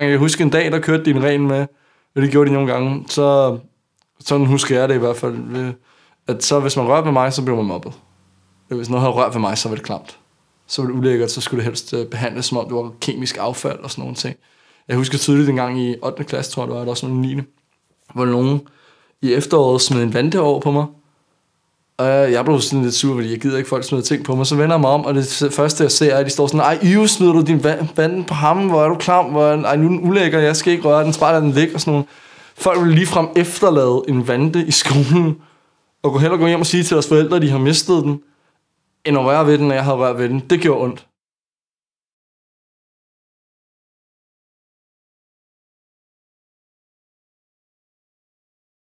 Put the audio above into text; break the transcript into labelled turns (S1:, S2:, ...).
S1: Jeg husker en dag, der kørte din ren med, og det gjorde de nogle gange, så sådan husker jeg det i hvert fald, at så hvis man rørte ved mig, så blev man mobbet. Hvis noget havde rørt ved mig, så var det klamt. Så var det ulækkert, så skulle det helst øh, behandles, som om det var kemisk affald og sådan nogle ting. Jeg husker tydeligt en gang i 8. klasse, tror jeg, det var, eller også noget 9. Hvor nogen i efteråret smed en vante over på mig. Og jeg blev sådan lidt sur, fordi jeg gider ikke, folk smider ting på mig. Så vender jeg mig om, og det første, jeg ser, er, at de står sådan, ej, Ive, smider du din vand på ham? Hvor er du klam? Hvor er, ej, nu er den ulækker, jeg skal ikke røre den, bare lad den ligge og sådan noget. Folk vil ligefrem efterlade en vante i skolen, og gå hen og gå hjem og sige til deres forældre, at de har mistet den, end at røre ved den, når jeg havde rørt ved den. Det gjorde ondt.